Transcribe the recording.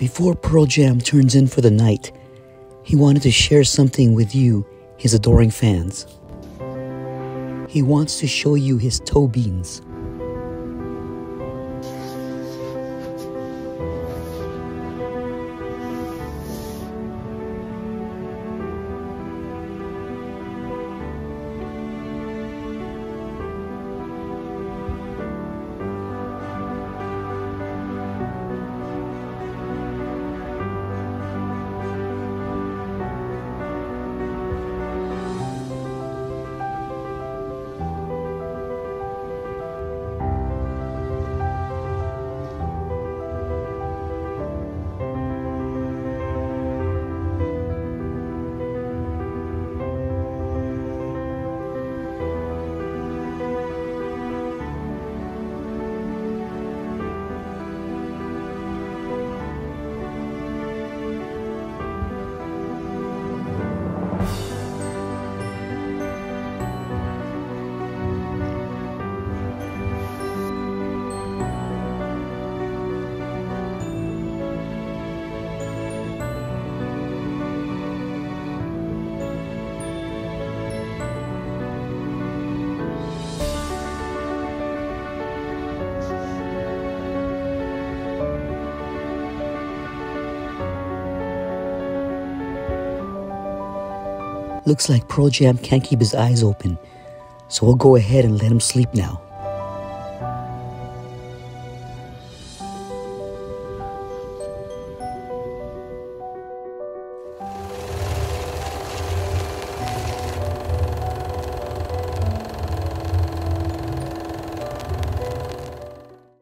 Before Pearl Jam turns in for the night, he wanted to share something with you, his adoring fans. He wants to show you his toe beans. Looks like Pearl Jam can't keep his eyes open, so we'll go ahead and let him sleep now.